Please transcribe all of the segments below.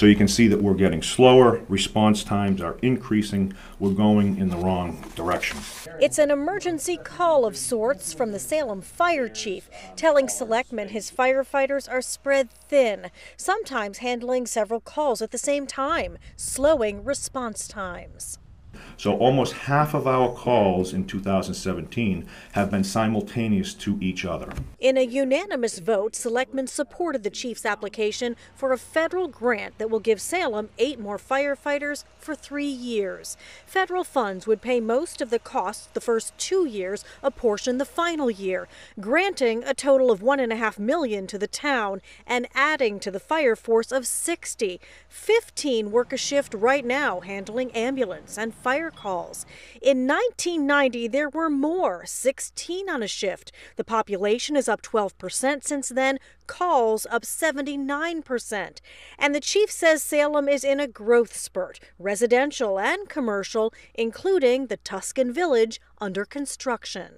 So you can see that we're getting slower, response times are increasing, we're going in the wrong direction. It's an emergency call of sorts from the Salem fire chief, telling selectmen his firefighters are spread thin, sometimes handling several calls at the same time, slowing response times. So almost half of our calls in 2017 have been simultaneous to each other. In a unanimous vote, selectmen supported the chief's application for a federal grant that will give Salem eight more firefighters for three years. Federal funds would pay most of the costs the first two years, a portion the final year, granting a total of one and a half million to the town and adding to the fire force of 60. 15 work a shift right now handling ambulance and fire calls. In 1990, there were more, 16 on a shift. The population is up 12% since then, calls up 79%. And the chief says Salem is in a growth spurt, residential and commercial, including the Tuscan Village under construction.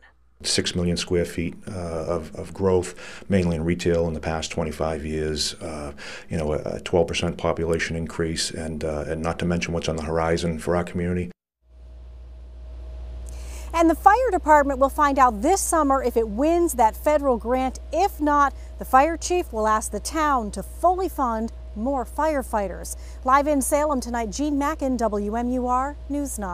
Six million square feet uh, of, of growth, mainly in retail in the past 25 years. Uh, you know, a 12% population increase, and, uh, and not to mention what's on the horizon for our community. And the fire department will find out this summer if it wins that federal grant. If not, the fire chief will ask the town to fully fund more firefighters. Live in Salem tonight, Jean Mackin, WMUR News 9.